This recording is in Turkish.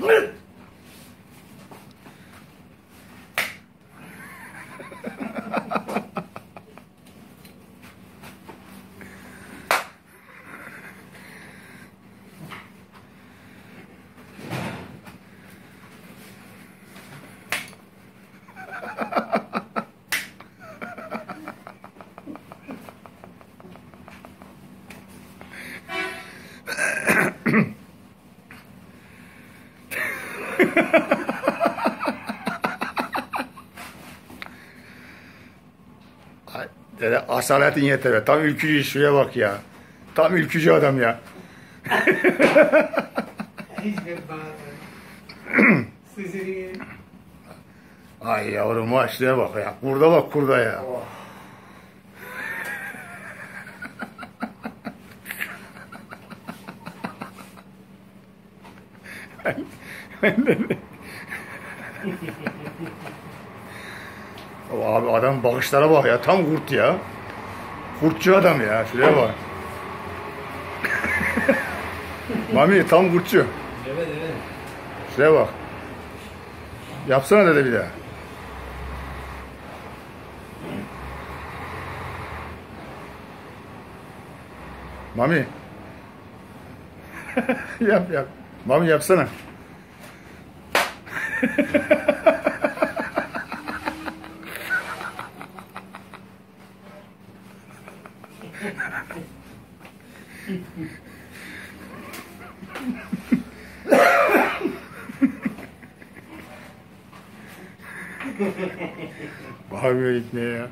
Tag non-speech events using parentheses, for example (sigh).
Ay, (laughs) Dede asaletin yeter. Tam ülkücü şuraya bak ya. Tam ülkücü adam ya. (clears throat) Ay yavrum şuraya bak ya. Kurda bak kurda ya. (laughs) Abi adam bakışlara bak ya. Tam kurt ya. Kurtçu adam ya. Şuraya bak. (laughs) Mami tam kurtçu. Evet evet. Şuraya bak. Yapsana dede bir daha. Mami. (laughs) yap yap. Mami yapsana. Bağırmıyor gitmeye ya.